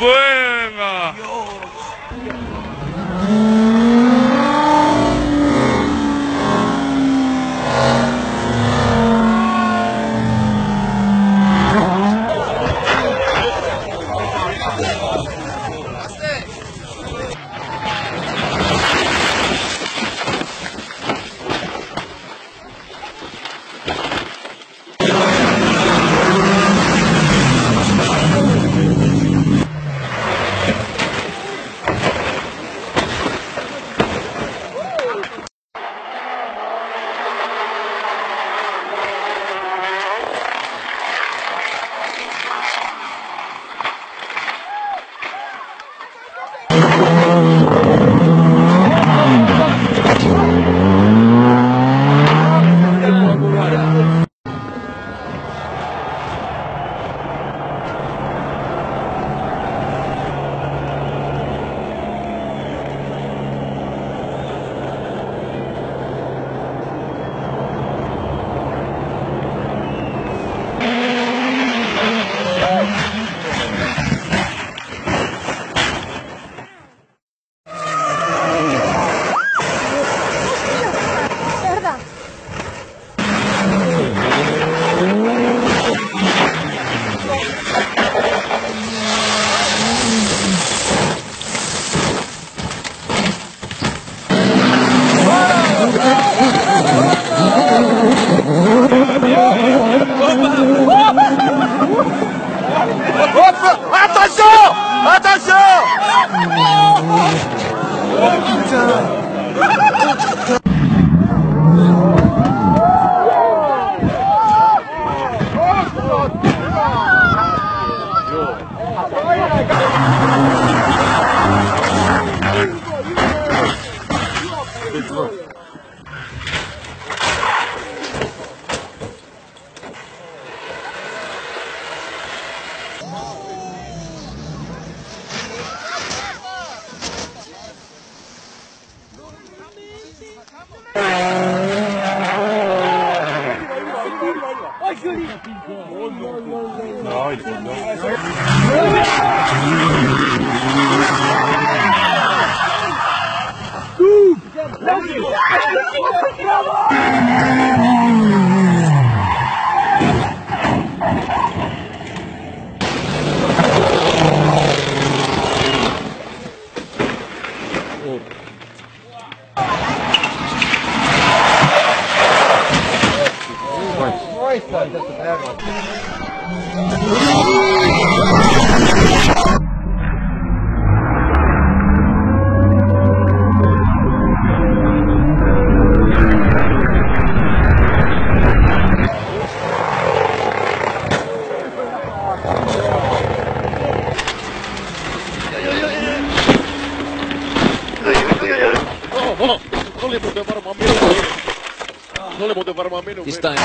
foi! Se Solimo devarmaan mielenkiintoista. Solimo devarmaan minun Istain.